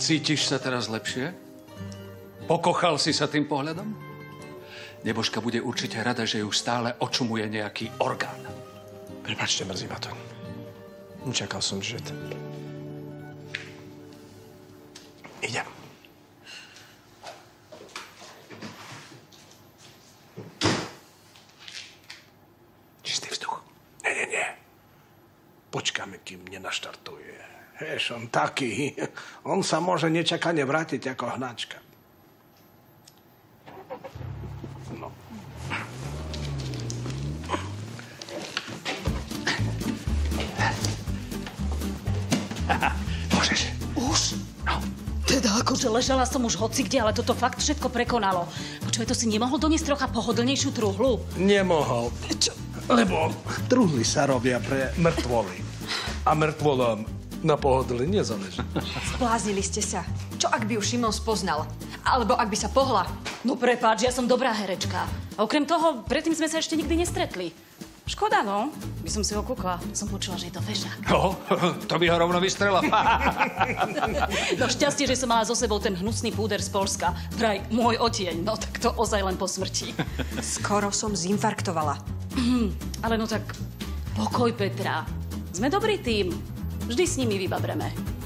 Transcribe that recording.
Cítiš sa teraz lepšie? Pokochal si sa tým pohľadom? Nebožka bude určite rada, že ju stále očumuje nejaký orgán. Prepačte, mrzí ma to. Nečakal som, že... T... Idem. Čistý vzduch. Nie, nie, nie. Počkáme, kým nenaštartuje. Vieš, on taký. On sa môže nečakane vrátiť ako hnačka. No. Môžeš. Už? No. Teda akože ležala som už hoci kde, ale toto fakt všetko prekonalo. Počuj, to si nemohol doniesť trocha pohodlnejšiu truhlu? Nemohol. Čo? Lebo truhly sa robia pre mŕtvoly. A mŕtvolom na pohodlí nezáleží. Zbláznili ste sa. Čo ak by ju Šimon spoznal? Alebo ak by sa pohla? No prepáč, ja som dobrá herečka. A okrem toho, predtým sme sa ešte nikdy nestretli. Škoda, no. By som si ho kúkla. Som počula, že je to fešák. No, to by ho rovno vystrela. No šťastie, že som mala so sebou ten hnusný púder z Polska. Vraj môj otieň, no tak to ozaj len po smrti. Skoro som zinfarktovala. Ale no tak pokoj, Petra. Sme dobrý tým. Vždy s nimi vybabreme.